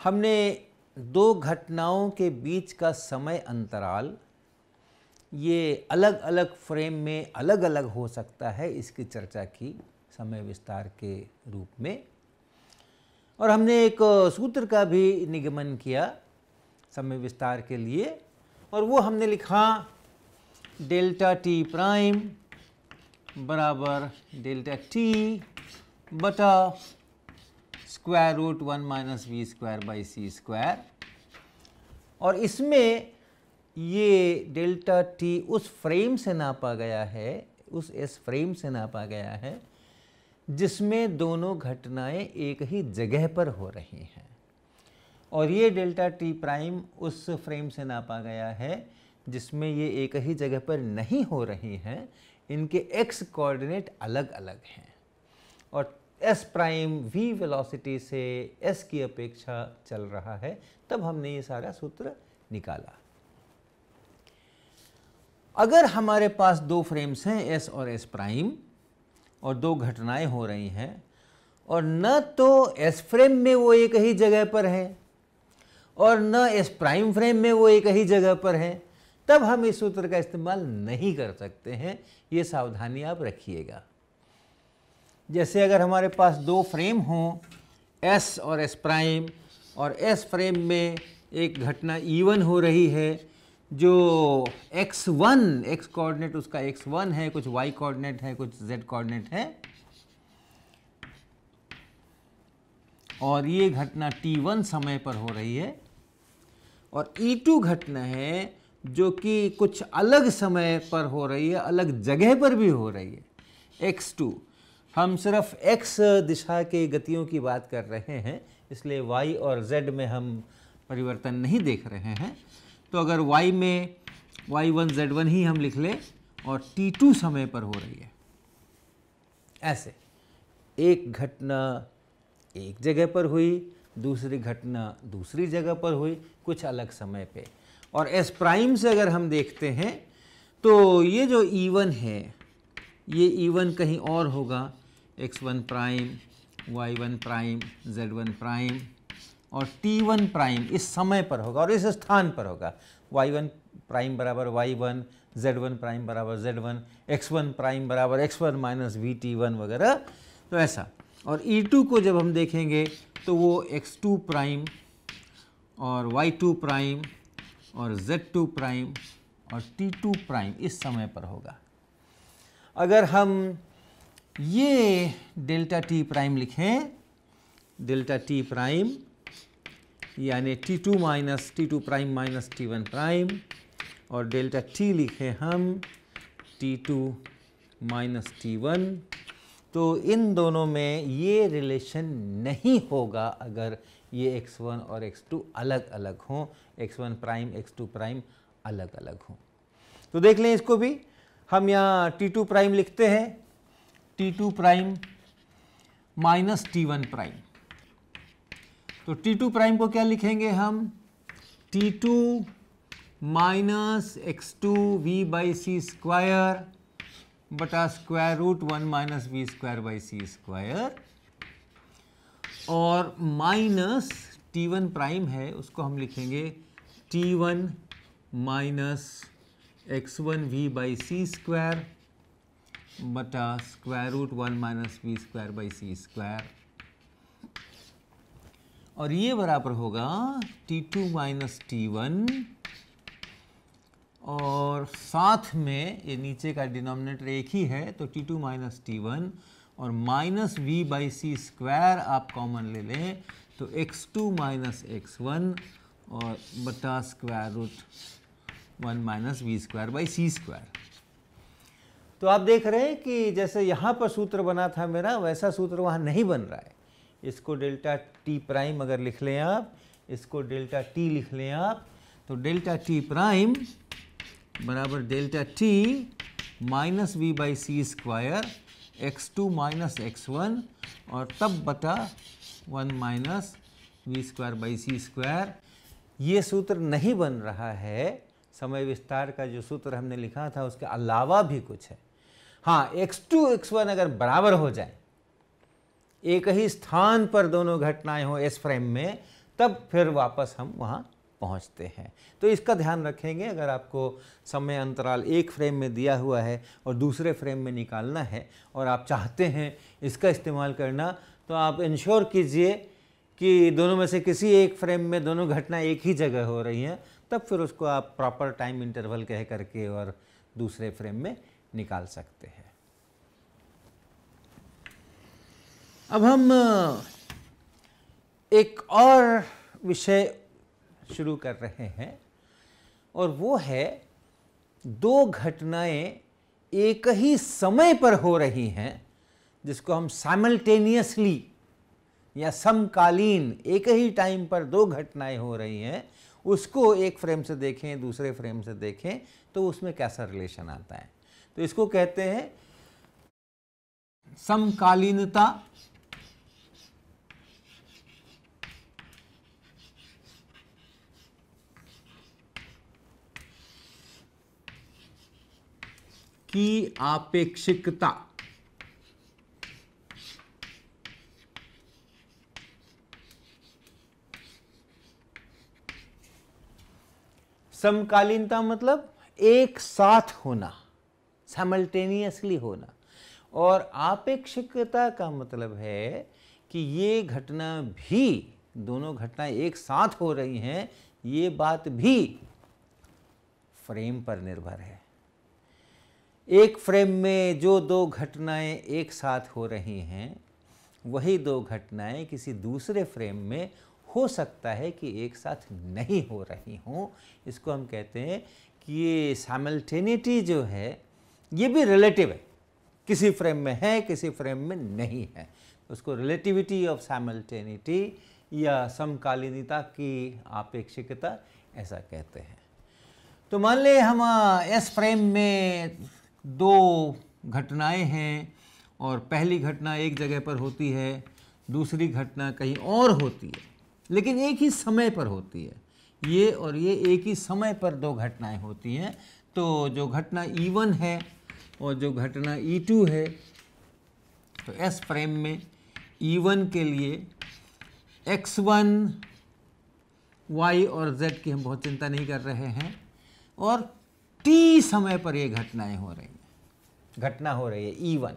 हमने दो घटनाओं के बीच का समय अंतराल, ये अलग अलग फ्रेम में अलग अलग हो सकता है इसकी चर्चा की समय विस्तार के रूप में। और हमने एक सूत्र का भी निगमन किया समय विस्तार के लिए, और वो हमने लिखा डेल्टा टी प्राइम बराबर डेल्टा टी बटा square root one minus V square by C square और इसमें ये डेल्टा टी उस फ्रेम से नापा गया है, उस एस फ्रेम से नापा गया है, जिसमें दोनों घटनाएँ एक ही जगह पर हो रही हैं। और ये डेल्टा टी प्राइम उस फ्रेम से नापा गया है, जिसमें ये एक ही जगह पर नहीं हो रही हैं, इनके एक्स कोऑर्डिनेट अलग अलग हैं। और एस प्राइम वी वेलोसिटी से एस की अपेक्षा चल रहा है, तब हमने ये सारा सूत्र निकाला। अगर हमारे पास दो फ्रेम्स हैं एस और एस प्राइम और दो घटनाएँ हो रही हैं, और न तो एस फ्रेम में वो एक ही जगह पर है, और न एस प्राइम फ्रेम में वो एक ही जगह पर है, तब हम इस सूत्र का इस्तेमाल नहीं कर सकते हैं। ये सावधानी आप रखिएगा। जैसे अगर हमारे पास दो फ्रेम हों एस और एस प्राइम और एस फ्रेम में एक घटना ईवन हो रही है, जो एक्स वन एक्स कोऑर्डिनेट उसका एक्स वन है, कुछ वाई कोऑर्डिनेट है, कुछ जेड कोऑर्डिनेट है। और ये घटना टी वन समय पर हो रही है। और ई टू घटना है, जो कि कुछ अलग समय पर हो रही है, अलग जगह पर भी हो रही है x2 हम सिर्फ़ एक्स दिशा के गतियों की बात कर रहे हैं, इसलिए वाई और जेड में हम परिवर्तन नहीं देख रहे हैं। तो अगर वाई में y1 z1 ही हम लिख लें और टी टू समय पर हो रही है। ऐसे, एक घटना एक जगह पर हुई, दूसरी घटना दूसरी जगह पर हुई, कुछ अलग समय पे। और एस प्राइम से अगर हम देखते हैं तो ये जो E1 है, ये E1 कहीं और होगा। X1 prime y1 prime z1 prime और t1 प्राइम इस समय पर होगा और इस स्थान पर होगा। Y1 प्राइम बराबर y1 z1 प्राइम बराबर z1 x1 प्राइम बराबर x1 minus v t one वगैरह। तो ऐसा। और E2 को जब हम देखेंगे तो वो x2 प्राइम और y2 प्राइम और z2 प्राइम और t2 प्राइम इस समय पर होगा। अगर हम ये डेल्टा टी प्राइम लिखें। डेल्टा टी प्राइम, यानी t two minus t two prime minus t one prime, और डेल्टा टी लिखें हम t two minus t one. तो इन दोनों में ये रिलेशन नहीं होगा अगर ये x1 और x2 अलग अलग हों x1 प्राइम x2 प्राइम अलग अलग हों। तो देख लें इसको भी। हम यहाँ t2 प्राइम लिखते हैं। T two prime minus t one prime तो टी टू प्राइम को क्या लिखेंगे हम? T two minus x two v by c square बटा square root one minus v square by c square और माइनस टी वन प्राइम है, उसको हम लिखेंगे t one minus x one v by c square बटा square root one minus v square by c square. और ये बराबर होगा t two minus t one. और साथ में ये नीचे का डिनोमिनेटर एक ही है तो t two minus t one और minus v by c square आप कॉमन ले लें तो x two minus x one और बटा square root one minus v square by c square. तो आप देख रहे हैं कि जैसे यहाँ पर सूत्र बना था मेरा, वैसा सूत्र वहाँ नहीं बन रहा है। इसको डेल्टा टी प्राइम अगर लिख लें आप, इसको डेल्टा टी लिख लें आप तो डेल्टा टी प्राइम बराबर delta t minus v by c square x two minus x one और तब बता one minus v square by c square. ये सूत्र नहीं बन रहा है। समय विस्तार का जो सूत्र हमने लिखा था, उसके अलावा भी कुछ है। हाँ एक्स टू एक्स वन अगर बराबर हो जाए, एक ही स्थान पर दोनों घटनाएँ हो एस फ्रेम में, तब फिर वापस हम वहाँ पहुँचते हैं। तो इसका ध्यान रखेंगे, अगर आपको समय अंतराल एक फ्रेम में दिया हुआ है और दूसरे फ्रेम में निकालना है और आप चाहते हैं इसका इस्तेमाल करना तो आप इंश्योर कीजिए कि दोनों में से किसी एक फ्रेम में दोनों घटना एक ही जगह हो रही हैं, तब फिर उसको आप प्रॉपर टाइम इंटरवल कह करके और दूसरे फ्रेम में निकाल सकते हैं। अब हम एक और विषय शुरू कर रहे हैं और वो है, दो घटनाएँ एक ही समय पर हो रही हैं, जिसको हम साइमल्टेनियसली या समकालीन एक ही टाइम पर दो घटनाएँ हो रही हैं, उसको एक फ्रेम से देखें, दूसरे फ्रेम से देखें तो उसमें कैसा रिलेशन आता है? तो इसको कहते हैं समकालीनता। की आपेक्षिकता। समकालीनता मतलब एक साथ होना। सामल्टेनियसली होना। और आपेक्षिकता का मतलब है कि ये घटना भी, दोनों घटनाएँ एक साथ हो रही हैं, ये बात भी फ्रेम पर निर्भर है। एक फ्रेम में जो दो घटनाएँ एक साथ हो रही हैं, वही दो घटनाएँ किसी दूसरे फ्रेम में हो सकता है कि एक साथ नहीं हो रही हों। इसको हम कहते हैं कि ये सामल्टेनिटी जो है ये भी रिलेटिव है। किसी फ्रेम में है, किसी फ्रेम में नहीं है। उसको रिलेटिविटी ऑफ़ सामल्टेनिटी या समकालीनता की आपेक्षिकता ऐसा कहते हैं। तो मान ले हम एस फ्रेम में दो घटनाएँ हैं और पहली घटना एक जगह पर होती है, दूसरी घटना कहीं और होती है, लेकिन एक ही समय पर होती है। ये और ये एक ही समय पर दो घटनाएँ होती हैं तो जो घटना E1 है और जो घटना E2 है तो S फ्रेम में E1 के लिए X1 Y और Z की हम बहुत चिंता नहीं कर रहे हैं। और टी समय पर ये घटनाएँ हो रही हैं। घटना हो रही है ई e वन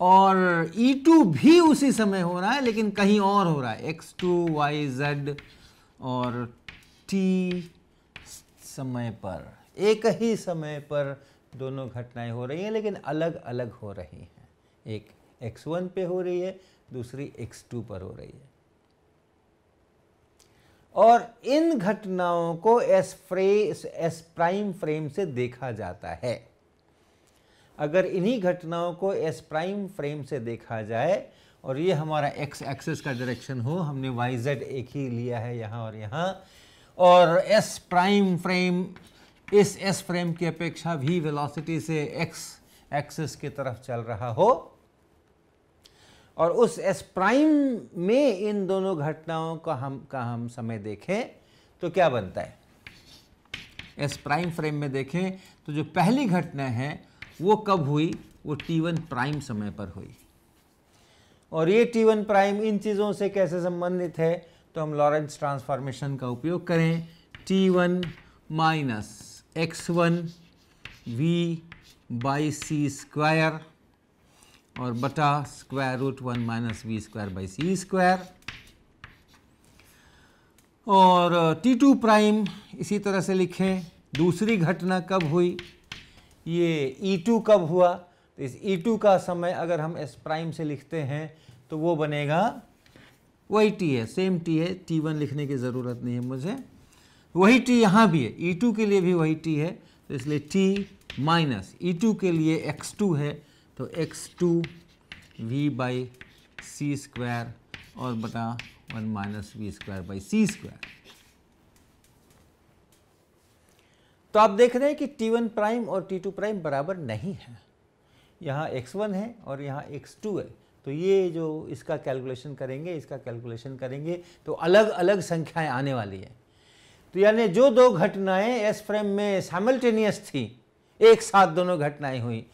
और ई e टू भी उसी समय हो रहा है, लेकिन कहीं और हो रहा है। एक्स टू वाई जेड और टी समय पर, एक ही समय पर दोनों घटनाएँ हो रही हैं, लेकिन अलग अलग हो रही हैं। एक एक्स वन पे हो रही है, दूसरी एक्स टू पर हो रही है। और इन घटनाओं को S frame S prime frame से देखा जाता है। अगर इन्हीं घटनाओं को एस प्राइम फ्रेम से देखा जाए, और ये हमारा एक्स एक्सेस का डायरेक्शन हो, हमने वाई जेड एक ही लिया है यहाँ और यहाँ, और एस प्राइम फ्रेम इस एस फ्रेम की अपेक्षा भी वेलोसिटी से एक्स एक्सेस की तरफ़ चल रहा हो। और उस एस प्राइम में इन दोनों घटनाओं का हम का हम समय देखें तो क्या बनता है? एस प्राइम फ्रेम में देखें तो जो पहली घटना है, वो कब हुई? वो टी वन प्राइम समय पर हुई। और ये टी वन प्राइम इन चीज़ों से कैसे संबंधित है? तो हम लॉरेंस ट्रांसफॉर्मेशन का उपयोग करें। T one minus x one v by c square और बटा square root one minus v square by c square और टी टू प्राइम इसी तरह से लिखें। दूसरी घटना कब हुई? ये ई e टू कब हुआ? तो इस ई e टू का समय अगर हम एस प्राइम से लिखते हैं तो वो बनेगा, वही टी है सेम टी है। टी वन लिखने की ज़रूरत नहीं है मुझे। वही टी यहाँ भी है। ई e टू के लिए भी वही टी है तो इसलिए टी माइनस ई टू के लिए एक्स टू है तो x two v by c square और बटा one minus v square by c square तो आप देख रहे हैं कि टी वन प्राइम और टी टू प्राइम बराबर नहीं है। यहाँ एक्स वन है और यहाँ एक्स टू है। तो ये जो इसका कैलकुलेशन करेंगे, इसका कैलकुलेशन करेंगे तो अलग अलग संख्याएँ आने वाली है। तो यानी जो दो घटनाएँ एस फ्रेम में साइमल्टेनियस थी, एक साथ दोनों घटनाएँ हुई,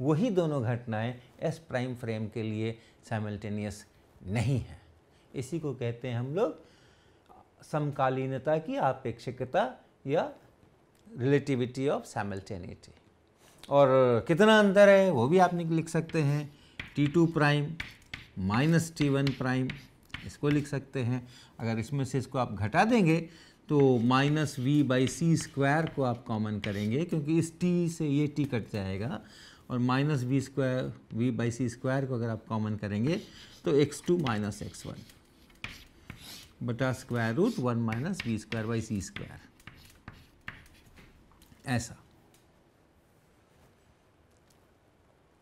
वही दोनों घटनाएँ एस प्राइम फ्रेम के लिए साइमल्टेनियस नहीं है। इसी को कहते हैं हम लोग समकालीनता की आपेक्षिकता या रिलेटिविटी ऑफ़ सैमल्टेनिटी और कितना अंतर है, वो भी आप लिख सकते हैं। T two prime minus t one prime इसको लिख सकते हैं। अगर इसमें से इसको आप घटा देंगे तो minus v by c square को आप कॉमन करेंगे, क्योंकि इस टी से ये टी कट जाएगा, और minus v square v by c square को अगर आप कॉमन करेंगे तो x two minus x one बटा square root one minus v square by c square ऐसा।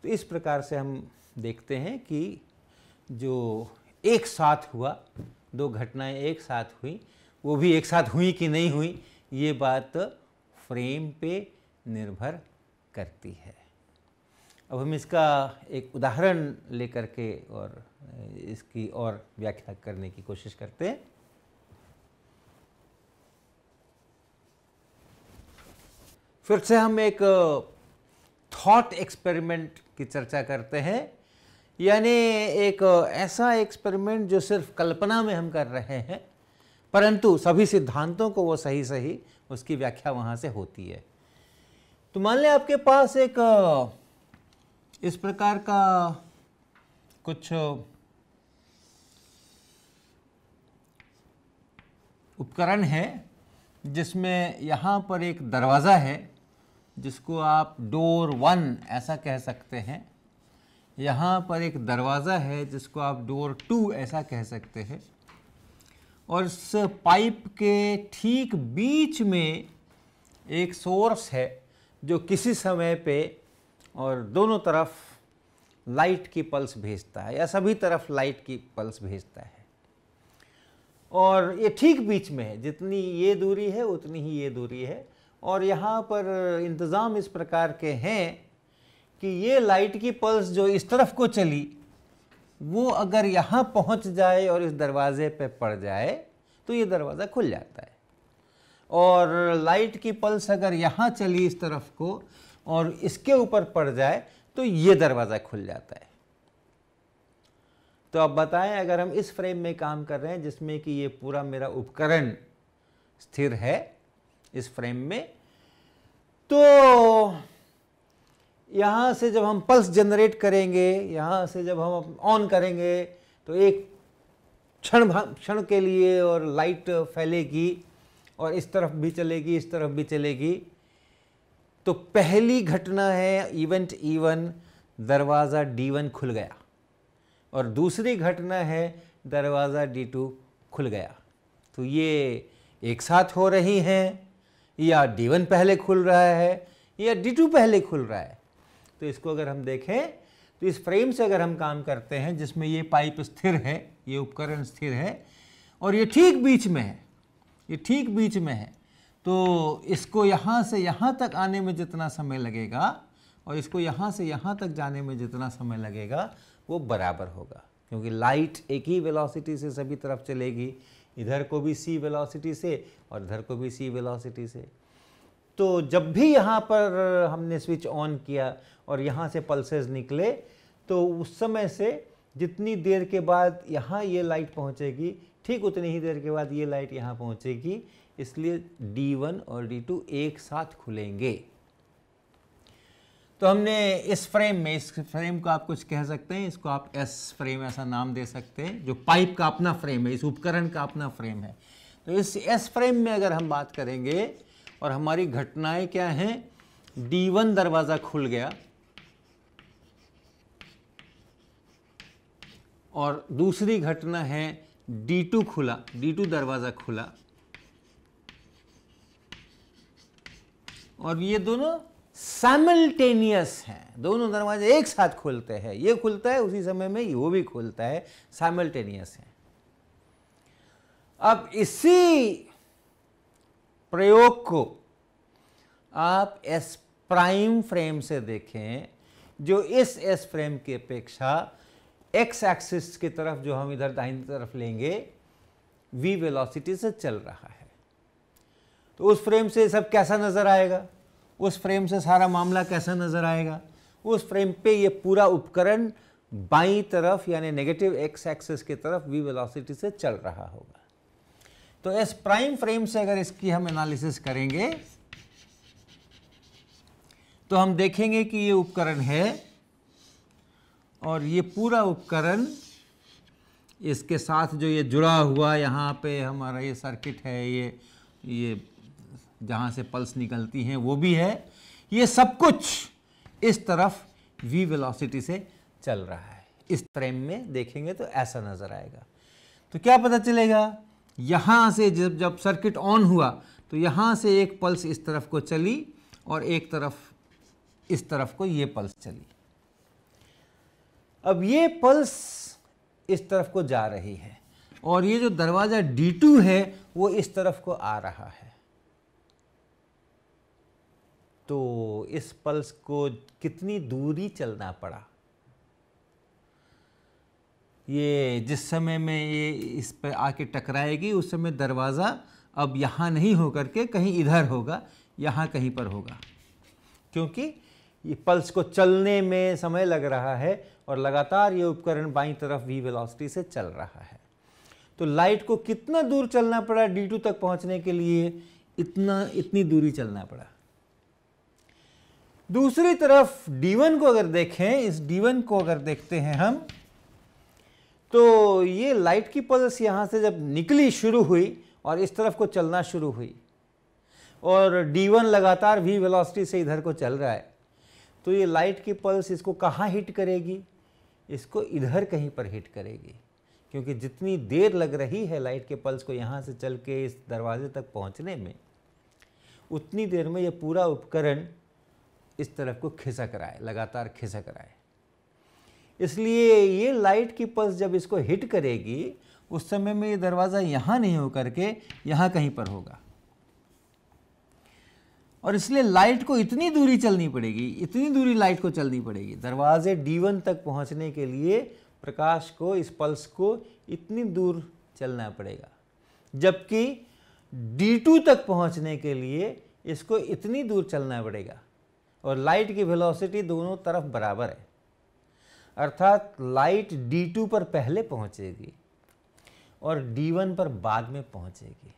तो इस प्रकार से हम देखते हैं कि जो एक साथ हुआ, दो घटनाएँ एक साथ हुई वो भी एक साथ हुई कि नहीं हुई, ये बात फ्रेम पे निर्भर करती है। अब हम इसका एक उदाहरण लेकर के और इसकी और व्याख्या करने की कोशिश करते हैं। फिर से हम एक थॉट एक्सपेरिमेंट की चर्चा करते हैं। यानी एक ऐसा एक्सपेरिमेंट जो सिर्फ़ कल्पना में हम कर रहे हैं परंतु सभी सिद्धांतों को वो सही सही उसकी व्याख्या वहाँ से होती है। तो मान लें आपके पास एक इस प्रकार का कुछ उपकरण है, जिसमें यहाँ पर एक दरवाज़ा है, जिसको आप डोर वन ऐसा कह सकते हैं। यहाँ पर एक दरवाज़ा है जिसको आप डोर टू ऐसा कह सकते हैं। और इस पाइप के ठीक बीच में एक सोर्स है जो किसी समय पे और दोनों तरफ़ लाइट की पल्स भेजता है या सभी तरफ़ लाइट की पल्स भेजता है। और ये ठीक बीच में है, जितनी ये दूरी है, उतनी ही ये दूरी है। और यहाँ पर इंतज़ाम इस प्रकार के हैं कि ये लाइट की पल्स जो इस तरफ़ को चली वो अगर यहाँ पहुँच जाए और इस दरवाज़े पे पड़ जाए तो ये दरवाज़ा खुल जाता है। और लाइट की पल्स अगर यहाँ चली इस तरफ़ को और इसके ऊपर पड़ जाए तो ये दरवाज़ा खुल जाता है। तो अब बताएँ, अगर हम इस फ्रेम में काम कर रहे हैं जिसमें कि ये पूरा मेरा उपकरण स्थिर है इस फ्रेम में तो यहाँ से जब हम पल्स जनरेट करेंगे, यहाँ से जब हम ऑन करेंगे तो एक क्षण क्षण के लिए और लाइट फैलेगी और इस तरफ़ भी चलेगी, इस तरफ़ भी चलेगी। तो पहली घटना है इवेंट इवन दरवाज़ा D1 खुल गया। और दूसरी घटना है दरवाज़ा D2 खुल गया। तो ये एक साथ हो रही हैं, या D1 पहले खुल रहा है, या D2 पहले खुल रहा है। तो इसको अगर हम देखें तो इस फ्रेम से अगर हम काम करते हैं, जिसमें ये पाइप स्थिर है, ये उपकरण स्थिर है, और ये ठीक बीच में है, ये ठीक बीच में है तो इसको यहाँ से यहाँ तक आने में जितना समय लगेगा और इसको यहाँ से यहाँ तक जाने में जितना समय लगेगा, वो बराबर होगा। क्योंकि लाइट एक ही वेलोसिटी से सभी तरफ़ चलेगी, इधर को भी सी वेलोसिटी से और इधर को भी सी वेलोसिटी से। तो जब भी यहाँ पर हमने स्विच ऑन किया और यहाँ से पल्सेस निकले तो उस समय से जितनी देर के बाद यहाँ ये लाइट पहुँचेगी, ठीक उतनी ही देर के बाद ये लाइट यहाँ पहुँचेगी। इसलिए D1 और D2 एक साथ खुलेंगे। तो हमने इस फ्रेम में, इस फ्रेम को आप कुछ कह सकते हैं, इसको आप एस फ्रेम ऐसा नाम दे सकते हैं, जो पाइप का अपना फ्रेम है, इस उपकरण का अपना फ्रेम है। तो इस एस फ्रेम में अगर हम बात करेंगे और हमारी घटनाएँ क्या हैं? D1 दरवाज़ा खुल गया। और दूसरी घटना है D2 खुला D2 दरवाज़ा खुला। और ये दोनों साइमल्टेनियस हैं। दोनों दरवाजे एक साथ खुलते हैं। ये खुलता है, उसी समय में वो भी खुलता है। साइमल्टेनियस है। अब इसी प्रयोग को आप एस प्राइम फ्रेम से देखें, जो इस एस फ्रेम की अपेक्षा एक्स एक्सिस की तरफ़ जो हम इधर दाहिनी तरफ़ लेंगे वी वेलोसिटी से चल रहा है। तो उस फ्रेम से सब कैसा नज़र आएगा? उस फ्रेम से सारा मामला कैसा नज़र आएगा? उस फ्रेम पे ये पूरा उपकरण बाई तरफ़, यानी नेगेटिव एक्स एक्सिस की तरफ़ वी वेलोसिटी से चल रहा होगा। तो एस प्राइम फ्रेम से अगर इसकी हम एनालिसिस करेंगे तो हम देखेंगे कि ये उपकरण है और ये पूरा उपकरण इसके साथ जो ये जुड़ा हुआ यहाँ पे हमारा ये सर्किट है, ये ये जहाँ से पल्स निकलती हैं, वो भी है। ये सब कुछ इस तरफ़ वी वेलोसिटी से चल रहा है। इस फ्रेम में देखेंगे तो ऐसा नज़र आएगा। तो क्या पता चलेगा? यहाँ से जब जब सर्किट ऑन हुआ तो यहाँ से एक पल्स इस तरफ़ को चली और एक तरफ़, इस तरफ़ को ये पल्स चली। अब ये पल्स इस तरफ़ को जा रही है और ये जो दरवाज़ा D2 है, वो इस तरफ़ को आ रहा है। तो इस पल्स को कितनी दूरी चलना पड़ा? ये जिस समय में ये इस पर आके टकराएगी, उस समय दरवाज़ा अब यहाँ नहीं हो करके कहीं इधर होगा, यहाँ कहीं पर होगा। क्योंकि ये पल्स को चलने में समय लग रहा है और लगातार ये उपकरण बाई तरफ़ वी वेलोसिटी से चल रहा है। तो लाइट को कितना दूर चलना पड़ा डी टू तक पहुँचने के लिए? इतना, इतनी दूरी चलना पड़ा। दूसरी तरफ़ D1 को अगर देखें, इस D1 को अगर देखते हैं हम तो ये लाइट की पल्स यहाँ से जब निकली शुरू हुई और इस तरफ़ को चलना शुरू हुई, और D1 लगातार v वेलोसिटी से इधर को चल रहा है तो ये लाइट की पल्स इसको कहाँ हिट करेगी? इसको इधर कहीं पर हिट करेगी, क्योंकि जितनी देर लग रही है लाइट के पल्स को यहाँ से चल के इस दरवाजे तक पहुँचने में, उतनी देर में ये पूरा उपकरण इस तरफ़ को खिसक रहा है, लगातार खिसक रहा है। इसलिए ये लाइट की पल्स जब इसको हिट करेगी, उस समय में ये दरवाज़ा यहाँ नहीं हो करके यहाँ कहीं पर होगा। और इसलिए लाइट को इतनी दूरी चलनी पड़ेगी, इतनी दूरी लाइट को चलनी पड़ेगी, दरवाजे D1 तक पहुँचने के लिए प्रकाश को, इस पल्स को इतनी दूर चलना पड़ेगा। जबकि D2 तक पहुँचने के लिए इसको इतनी दूर चलना पड़ेगा। और लाइट की वेलोसिटी दोनों तरफ़ बराबर है। अर्थात लाइट D2 पर पहले पहुंचेगी और D1 पर बाद में पहुंचेगी।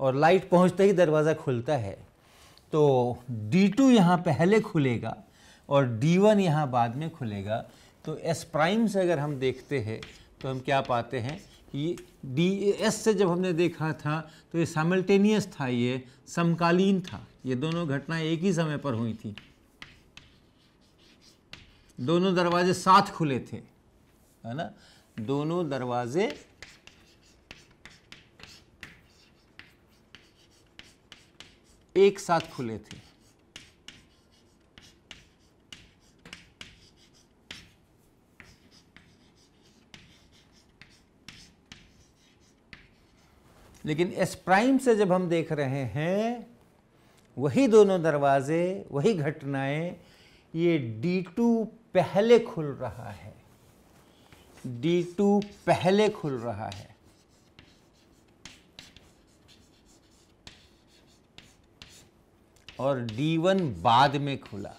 और लाइट पहुँचते ही दरवाज़ा खुलता है। तो D2 टू यहाँ पहले खुलेगा और D1 वन यहाँ बाद में खुलेगा। तो S प्राइम से अगर हम देखते हैं तो हम क्या पाते हैं कि डी एस से जब हमने देखा था तो ये साइमल्टेनियस था, ये समकालीन था। ये दोनों घटनाएँ एक ही समय पर हुई थी। दोनों दरवाजे साथ खुले थे, है ना? दोनों दरवाजे एक साथ खुले थे। लेकिन एस प्राइम से जब हम देख रहे हैं, वही दोनों दरवाजे, वही घटनाएँ, ये D2 पहले खुल रहा है। D2 पहले खुल रहा है। और D1 बाद में खुला।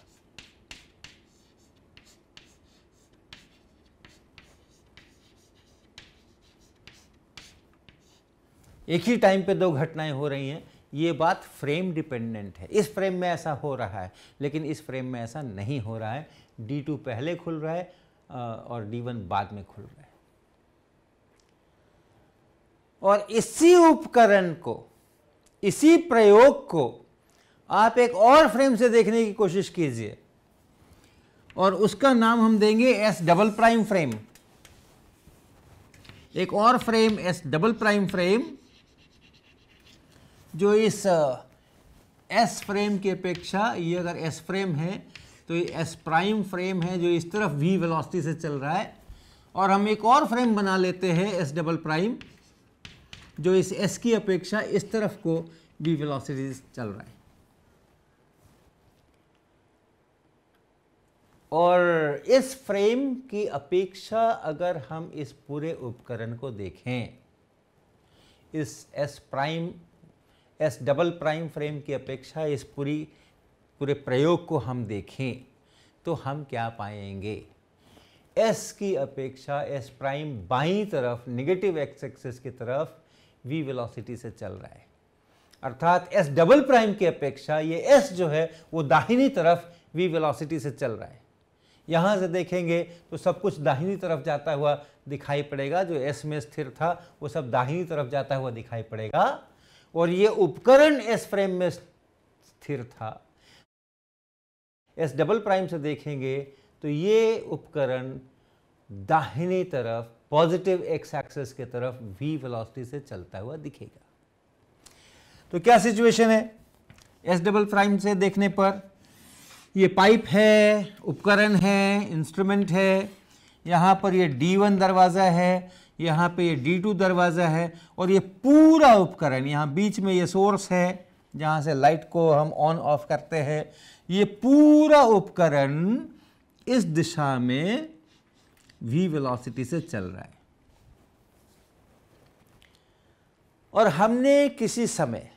एक ही टाइम पे दो घटनाएँ हो रही हैं। ये बात फ्रेम डिपेंडेंट है। इस फ्रेम में ऐसा हो रहा है, लेकिन इस फ्रेम में ऐसा नहीं हो रहा है। D2 पहले खुल रहा है और D1 बाद में खुल रहा है। और इसी उपकरण को, इसी प्रयोग को आप एक और फ्रेम से देखने की कोशिश कीजिए। और उसका नाम हम देंगे एस डबल प्राइम फ्रेम एक और frame S double prime frame जो इस एस फ्रेम की अपेक्षा, ये अगर एस फ्रेम है तो ये एस प्राइम फ्रेम है, जो इस तरफ़ वी वेलोसिटी से चल रहा है। और हम एक और फ्रेम बना लेते हैं एस डबल प्राइम जो इस एस की अपेक्षा इस तरफ़ को वी वेलोसिटी से चल रहा है। और इस फ्रेम की अपेक्षा अगर हम इस पूरे उपकरण को देखें, इस S prime S double prime frame की अपेक्षा इस पूरी, पूरे प्रयोग को हम देखें तो हम क्या पाएँगे? एस की अपेक्षा एस प्राइम बाई तरफ़, निगेटिव एक्स एक्सिस की तरफ़ वी वेलोसिटी से चल रहा है। अर्थात एस डबल प्राइम की अपेक्षा ये एस जो है, वो दाहिनी तरफ़ वी वेलोसिटी से चल रहा है। यहाँ से देखेंगे तो सब कुछ दाहिनी तरफ़ जाता हुआ दिखाई पड़ेगा, जो एस में स्थिर था, वो सब दाहिनी तरफ़ जाता हुआ दिखाई पड़ेगा। और ये उपकरण एस फ्रेम में स्थिर था। एस डबल प्राइम से देखेंगे तो ये उपकरण दाहिनी तरफ़, पॉजिटिव एक्स एक्सेस के तरफ़ वी वेलोसिटी से चलता हुआ दिखेगा। तो क्या सिचुएशन है? एस डबल प्राइम से देखने पर ये पाइप है, उपकरण है, इंस्ट्रूमेंट है, यहाँ पर ये डी वन दरवाज़ा है यहाँ पे ये D2 दरवाज़ा है और ये पूरा उपकरण, यहाँ बीच में ये सोर्स है, जहाँ से लाइट को हम ऑन ऑफ़ करते हैं। ये पूरा उपकरण इस दिशा में v वेलोसिटी से चल रहा है। और हमने किसी समय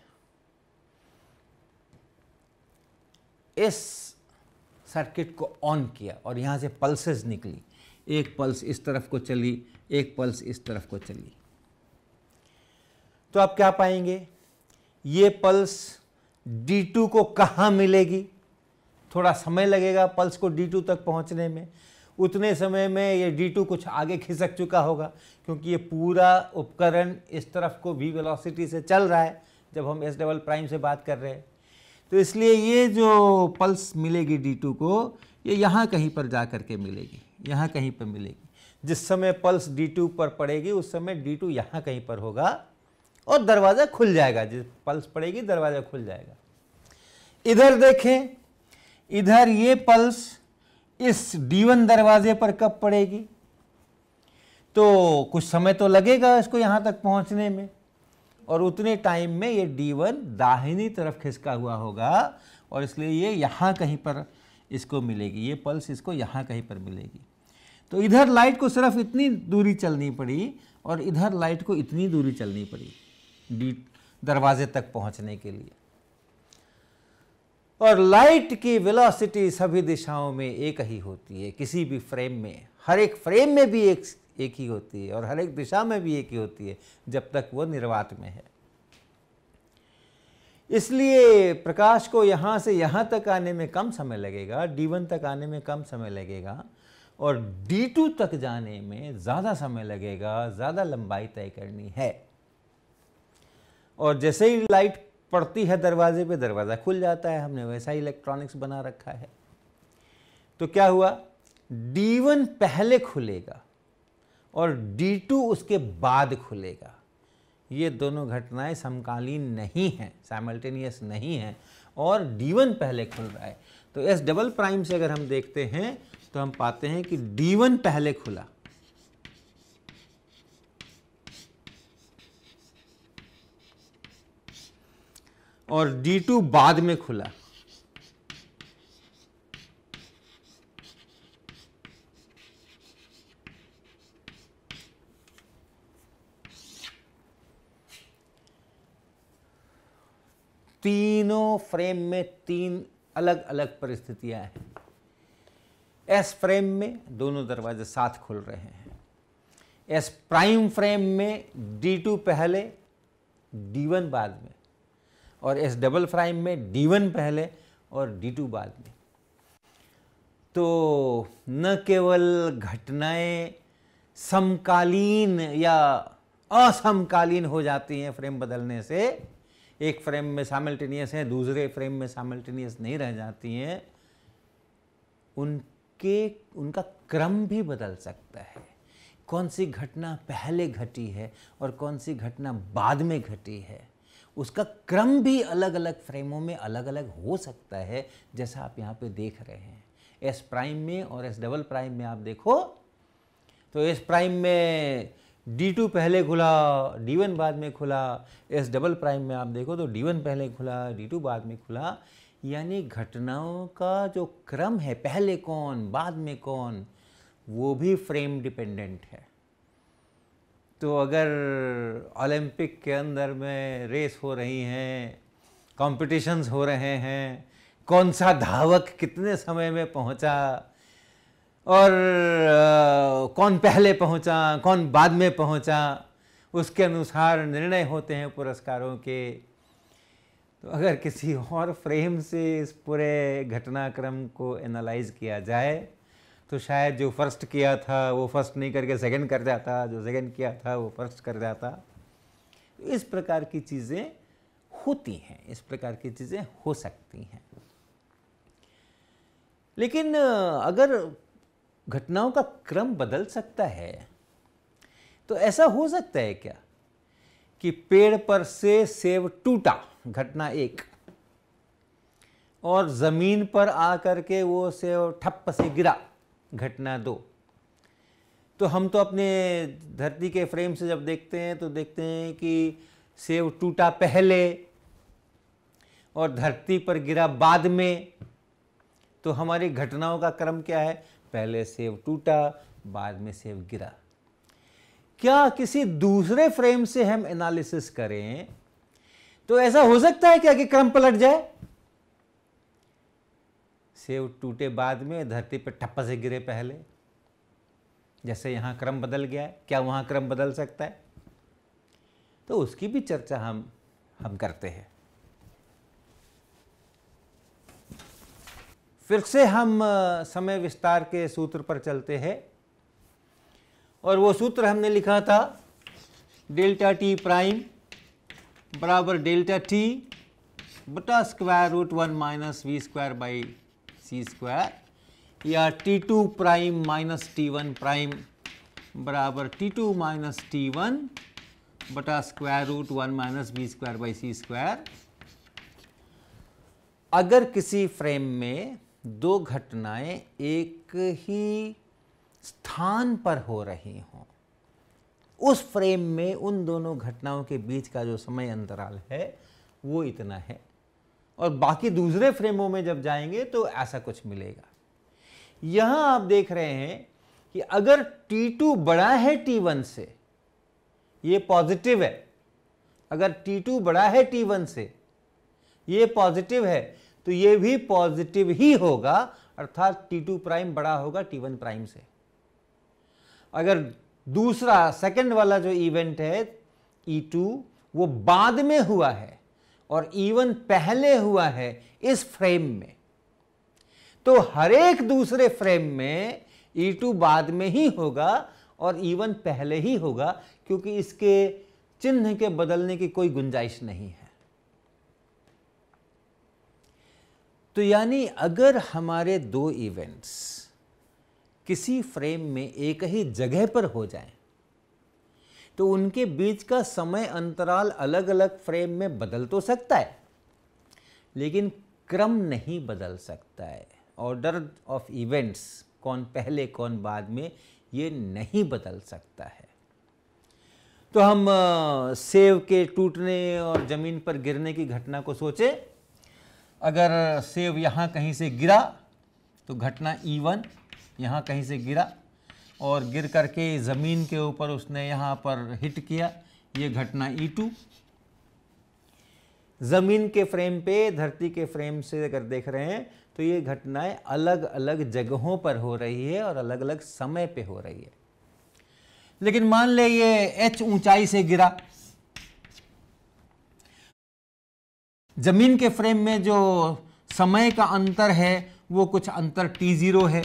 इस सर्किट को ऑन किया और यहाँ से पल्सेस निकली। एक पल्स इस तरफ़ को चली एक पल्स इस तरफ़ को चली। तो आप क्या पाएँगे? ये पल्स D2 को कहाँ मिलेगी? थोड़ा समय लगेगा पल्स को D2 तक पहुँचने में। उतने समय में ये D2 कुछ आगे खिसक चुका होगा, क्योंकि ये पूरा उपकरण इस तरफ़ को v वेलोसिटी से चल रहा है, जब हम एस डबल प्राइम से बात कर रहे हैं। तो इसलिए ये जो पल्स मिलेगी D2 को, ये यहाँ कहीं पर जा कर के मिलेगी, यहाँ कहीं पर मिलेगी। जिस समय पल्स D2 पर पड़ेगी, उस समय D2 यहाँ कहीं पर होगा और दरवाज़ा खुल जाएगा। जिस पल्स पड़ेगी, दरवाज़ा खुल जाएगा। इधर देखें, इधर ये पल्स इस D1 दरवाजे पर कब पड़ेगी? तो कुछ समय तो लगेगा इसको यहाँ तक पहुँचने में। और उतने टाइम में ये D1 दाहिनी तरफ़ खिसका हुआ होगा और इसलिए ये यहाँ कहीं पर इसको मिलेगी। ये पल्स इसको यहाँ कहीं पर मिलेगी। तो इधर लाइट को सिर्फ़ इतनी दूरी चलनी पड़ी और इधर लाइट को इतनी दूरी चलनी पड़ी डी, दरवाजे तक पहुँचने के लिए। और लाइट की वेलोसिटी सभी दिशाओं में एक ही होती है, किसी भी फ्रेम में। हर एक फ्रेम में भी एक एक ही होती है और हर एक दिशा में भी एक ही होती है, जब तक वो निर्वात में है। इसलिए प्रकाश को यहाँ से यहाँ तक आने में कम समय लगेगा D1 तक आने में कम समय लगेगा और D2 तक जाने में ज़्यादा समय लगेगा, ज़्यादा लंबाई तय करनी है। और जैसे ही लाइट पड़ती है दरवाजे पे, दरवाज़ा खुल जाता है, हमने वैसा ही इलेक्ट्रॉनिक्स बना रखा है। तो क्या हुआ? D1 पहले खुलेगा और D2 उसके बाद खुलेगा। ये दोनों घटनाएँ समकालीन नहीं हैं साइमल्टेनियस नहीं हैं और D1 पहले खुल रहा है। तो एस डबल प्राइम से अगर हम देखते हैं तो हम पाते हैं कि D1 पहले खुला। और D2 बाद में खुला। तीनों फ्रेम में तीन अलग अलग परिस्थितियाँ हैं। एस फ्रेम में दोनों दरवाजे साथ खुल रहे हैं। एस प्राइम फ्रेम में D2 पहले D1 बाद में और एस डबल प्राइम में D1 पहले और D2 बाद में। तो न केवल घटनाएँ समकालीन या असमकालीन हो जाती हैं फ्रेम बदलने से, एक फ्रेम में सामल्टेनियस हैं, दूसरे फ्रेम में सामल्टेनियस नहीं रह जाती हैं उनके उनका क्रम भी बदल सकता है। कौन सी घटना पहले घटी है और कौन सी घटना बाद में घटी है, उसका क्रम भी अलग अलग फ्रेमों में अलग अलग हो सकता है, जैसा आप यहाँ पे देख रहे हैं। एस प्राइम में और एस डबल प्राइम में आप देखो तो एस प्राइम में डी टू पहले खुला, डी वन बाद में खुला, एस डबल प्राइम में आप देखो तो डी वन पहले खुला, डी टू बाद में खुला यानी घटनाओं का जो क्रम है पहले कौन बाद में कौन वो भी फ्रेम डिपेंडेंट है। तो अगर ओलंपिक के अंदर में रेस हो रही हैं कॉम्पिटिशन्स हो रहे हैं कौन सा धावक कितने समय में पहुँचा और आ, कौन पहले पहुँचा कौन बाद में पहुँचा उसके अनुसार निर्णय होते हैं पुरस्कारों के। तो अगर किसी और फ्रेम से इस पूरे घटनाक्रम को एनालाइज किया जाए तो शायद जो फ़र्स्ट किया था, वो फ़र्स्ट नहीं करके सेकंड कर जाता, जो सेकंड किया था, वो फ़र्स्ट कर जाता। इस प्रकार की चीज़ें होती हैं, इस प्रकार की चीज़ें हो सकती हैं। लेकिन, अगर घटनाओं का क्रम बदल सकता है तो ऐसा हो सकता है क्या कि पेड़ पर से सेब टूटा? घटना एक। और ज़मीन पर आकर के वो सेब ठप्प से गिरा घटना दो। तो हम तो अपने धरती के फ्रेम से जब देखते हैं तो देखते हैं कि सेब टूटा पहले और धरती पर गिरा बाद में। तो हमारी घटनाओं का क्रम क्या है? पहले सेव टूटा, बाद में सेव गिरा। क्या किसी दूसरे फ्रेम से हम एनालिसिस करें? तो ऐसा हो सकता है क्या कि क्रम पलट जाए? सेव टूटे बाद में धरती पर ठप्पा से गिरे पहले। जैसे यहाँ क्रम बदल गया है, क्या वहाँ क्रम बदल सकता है? तो उसकी भी चर्चा हम हम करते हैं। फिर से हम समय विस्तार के सूत्र पर चलते हैं। और वो सूत्र हमने लिखा था डेल्टा टी प्राइम बराबर डेल्टा टी बटा square root one minus v square by c square या t two prime minus t one prime बराबर t two minus t one बटा square root one minus b square by c square. अगर किसी frame में दो घटनाएँ एक ही स्थान पर हो रही हों उस फ्रेम में उन दोनों घटनाओं के बीच का जो समय अंतराल है, वो इतना है। और बाकी दूसरे फ्रेमों में जब जाएँगे तो ऐसा कुछ मिलेगा। यहाँ आप देख रहे हैं कि अगर T2 बड़ा है T1 से, ये पॉजिटिव है। अगर T2 बड़ा है T1 से, ये पॉजिटिव है तो ये भी पॉजिटिव ही होगा, अर्थात T2 प्राइम बड़ा होगा T1 प्राइम से। अगर दूसरा सेकंड वाला जो इवेंट है E2 वो बाद में हुआ है और E1 पहले हुआ है इस फ्रेम में। तो हर एक दूसरे फ्रेम में E2 बाद में ही होगा और E1 पहले ही होगा, क्योंकि इसके चिन्ह के बदलने की कोई गुंजाइश नहीं है। तो यानी अगर हमारे दो इवेंट्स किसी फ्रेम में एक ही जगह पर हो जाएँ, तो उनके बीच का समय अंतराल अलग अलग फ्रेम में बदल तो सकता है लेकिन क्रम नहीं बदल सकता है। ऑर्डर ऑफ़ इवेंट्स कौन पहले कौन बाद में ये नहीं बदल सकता है। तो हम सेव के टूटने और ज़मीन पर गिरने की घटना को सोचें। अगर सेव यहाँ कहीं से गिरा तो घटना E1 यहाँ कहीं से गिरा और गिर करके ज़मीन के ऊपर उसने यहाँ पर हिट किया। ये घटना E2 ज़मीन के फ्रेम पे, धरती के फ्रेम से अगर देख रहे हैं तो ये घटनाएँ अलग अलग जगहों पर हो रही है और अलग अलग समय पे हो रही है। लेकिन मान ले ये H ऊंचाई से गिरा। ज़मीन के फ्रेम में जो समय का अंतर है, वो कुछ अंतर टी ज़ीरो है।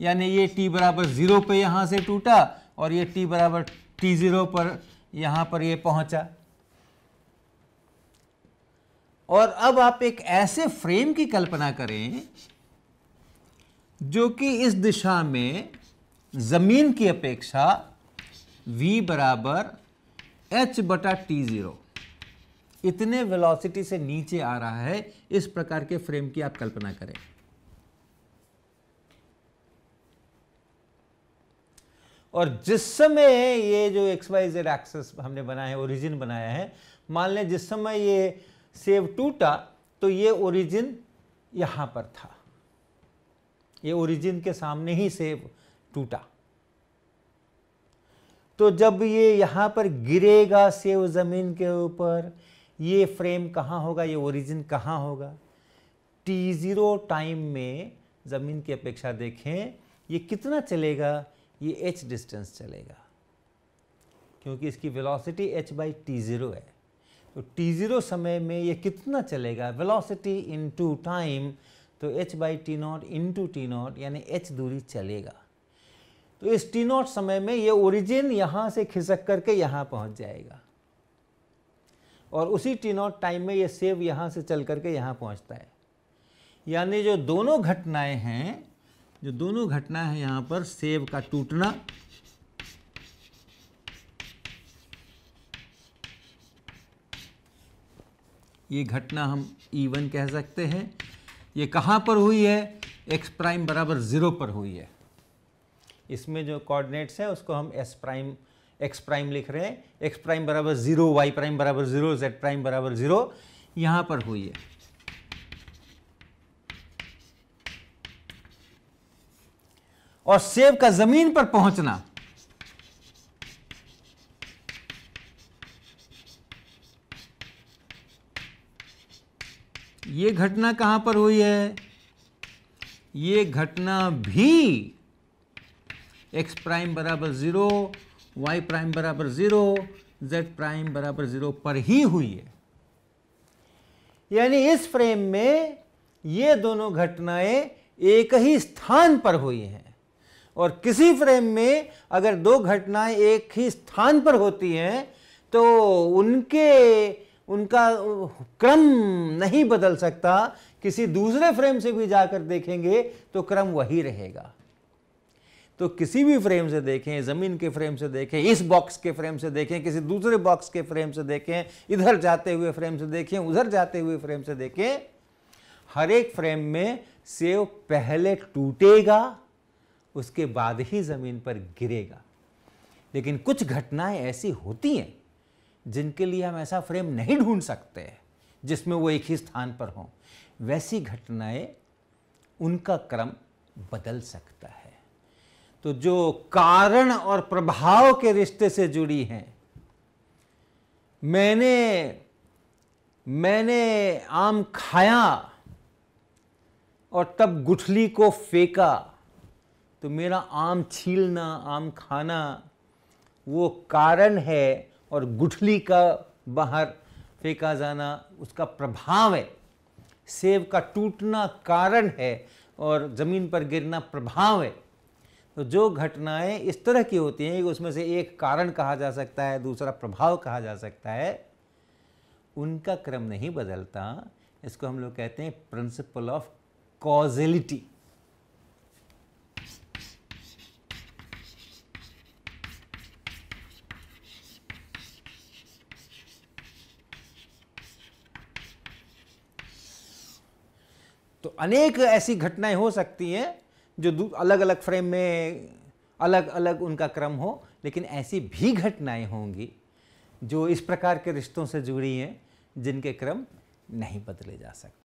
यानी ये टी बराबर ज़ीरो पे यहाँ से टूटा और ये टी बराबर टी ज़ीरो पर यहाँ पर ये पहुँचा। और अब आप एक ऐसे फ्रेम की कल्पना करें जो कि इस दिशा में ज़मीन की अपेक्षा v बराबर एच बटा टी ज़ीरो इतने वेलोसिटी से नीचे आ रहा है, इस प्रकार के फ्रेम की आप कल्पना करें। और जिस समय ये जो एक्स वाई जेड एक्सेस हमने बनाया है ओरिजिन बनाया है, मान लें जिस समय ये सेव टूटा तो ये ओरिजिन यहाँ पर था। ये ओरिजिन के सामने ही सेव टूटा। तो जब ये यहाँ पर गिरेगा सेव ज़मीन के ऊपर, ये फ्रेम कहाँ होगा? ये ओरिजिन कहाँ होगा? टी ज़ीरो टाइम में ज़मीन की अपेक्षा देखें, ये कितना चलेगा? ये एच डिस्टेंस चलेगा। क्योंकि इसकी velocity h by t zero है। तो टी ज़ीरो समय में ये कितना चलेगा? वेलोसिटी इनटू टाइम तो h by t naught into t naught यानी h दूरी चलेगा। तो इस टी नॉट समय में ये ओरिजिन यहाँ से खिसक करके यहाँ पहुँच जाएगा। और उसी टी नॉट टाइम में ये सेव यहाँ से चल करके यहाँ पहुँचता है। यानी जो दोनों घटनाएँ हैं जो दोनों घटना है यहाँ पर, सेब का टूटना। ये घटना हम E1 कह सकते हैं। ये कहाँ पर हुई है? X प्राइम बराबर ज़ीरो पर हुई है। इसमें जो कोऑर्डिनेट्स है, उसको हम s प्राइम x प्राइम लिख रहे हैं। X प्राइम बराबर ज़ीरो वाई प्राइम बराबर ज़ीरो z प्राइम बराबर ज़ीरो यहाँ पर हुई है। और सेब का ज़मीन पर पहुँचना। ये घटना कहाँ पर हुई है? ये घटना भी x प्राइम बराबर ज़ीरो, y प्राइम बराबर ज़ीरो, z प्राइम बराबर ज़ीरो पर ही हुई है। यानी इस फ्रेम में ये दोनों घटनाएँ एक ही स्थान पर हुई हैं। और किसी फ्रेम में अगर दो घटनाएँ एक ही स्थान पर होती हैं तो उनके, उनका क्रम नहीं बदल सकता। किसी दूसरे फ्रेम से भी जाकर देखेंगे तो क्रम वही रहेगा। तो किसी भी फ्रेम से देखें, ज़मीन के फ्रेम से देखें, इस बॉक्स के फ्रेम से देखें, किसी दूसरे बॉक्स के फ्रेम से देखें, इधर जाते हुए फ्रेम से देखें, उधर जाते हुए फ्रेम से देखें, हर एक फ्रेम में सेव पहले टूटेगा। उसके बाद ही ज़मीन पर गिरेगा। लेकिन कुछ घटनाएँ ऐसी होती हैं, जिनके लिए हम ऐसा फ्रेम नहीं ढूंढ सकते हैं जिसमें वो एक ही स्थान पर हों। वैसी घटनाएँ उनका क्रम बदल सकता है। तो जो कारण और प्रभाव के रिश्ते से जुड़ी हैं, मैंने मैंने आम खाया और तब गुठली को फेंका तो मेरा आम छीलना, आम खाना, वो कारण है और गुठली का बाहर फेंका जाना, उसका प्रभाव है। सेब का टूटना कारण है और ज़मीन पर गिरना प्रभाव है। तो जो घटनाएँ इस तरह की होती हैं, उसमें से एक कारण कहा जा सकता है, दूसरा प्रभाव कहा जा सकता है। उनका क्रम नहीं बदलता, इसको हम लोग कहते हैं प्रिंसिपल ऑफ़ कॉजिलिटी अनेक ऐसी घटनाएँ हो सकती हैं जो अलग अलग फ्रेम में अलग अलग उनका क्रम हो, लेकिन ऐसी भी घटनाएँ होंगी जो इस प्रकार के रिश्तों से जुड़ी हैं, जिनके क्रम नहीं बदले जा सकते।